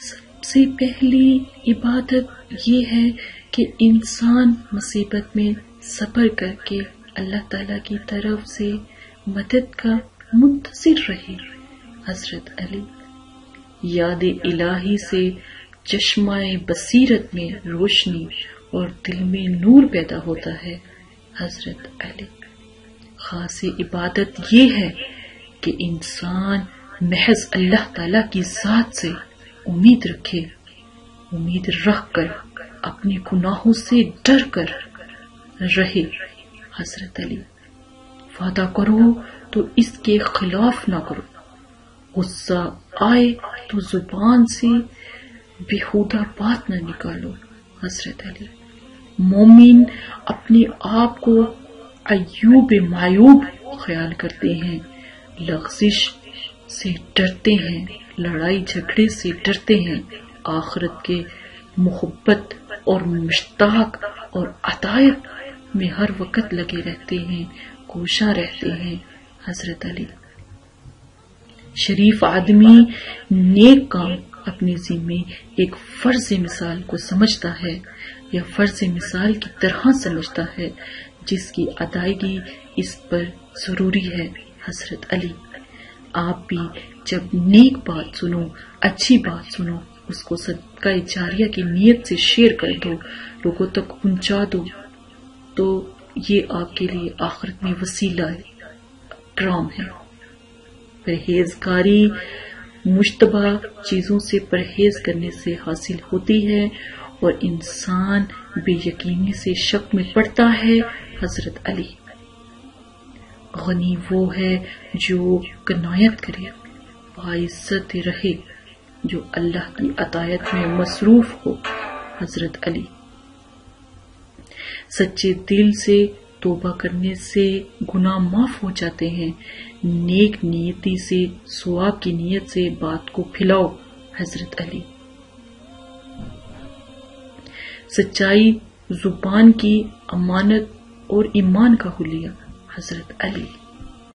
سب سے پہلی عبادت یہ ہے کہ انسان مصیبت میں صبر کر کے اللہ تعالی کی طرف سے مدد کا منتظر رہے۔ حضرت علی یاد الہی سے چشمہ بصیرت میں روشنی اور دل میں نور پیدا ہوتا ہے۔ حضرت علی، خاص عبادت یہ ہے کہ انسان محض اللہ تعالی کی ذات سے امید رکھے، امید رکھ کر، اپنے گناہوں سے ڈر کر رہے۔ حضرت علی، وعدہ کرو تو اس کے خلاف نہ کرو۔ غصہ آئے تو زبان سے بےحودہ بات نہ نکالو۔ حضرت علی، مومن اپنے آپ کو ایوب معیوب خیال کرتے ہیں۔ لغزش سے ڈرتے ہیں، لڑائی جھگڑے سے ڈرتے ہیں۔ آخرت کے محبت اور مشتاق اور عطایت میں ہر وقت لگے رہتے ہیں، کوشاں رہتے ہیں۔ حضرت علی شریف آدمی نیک کام اپنی ذمے ایک فرض مثال کو سمجھتا ہے یا فرض مثال کی طرح سمجھتا ہے، جس کی ادائیگی اس پر ضروری ہے۔ حضرت علی آپ بھی جب نیک بات سنو، اچھی بات سنو، اس کو صدقہ جاریہ کی نیت سے شیئر کر دو، لوگوں تک پہنچا دو، تو یہ آپ کے لیے آخرت میں وسیلہ کرام ہے۔ پرہیزگاری مشتبہ چیزوں سے پرہیز کرنے سے حاصل ہوتی ہے اور انسان بے یقینی سے شک میں پڑتا ہے، حضرت علی۔ غنی وہ ہے جو کنایت کرے، باعزت رہے، جو اللہ کی عطایت میں مصروف ہو، حضرت علی۔ سچے دل سے توبہ کرنے سے گناہ معاف ہو جاتے ہیں۔ نیک نیتی سے سواب کی نیت سے بات کو پھیلاؤ، حضرت علی۔ سچائی زبان کی امانت اور ایمان کا حلیہ۔ حضرة علي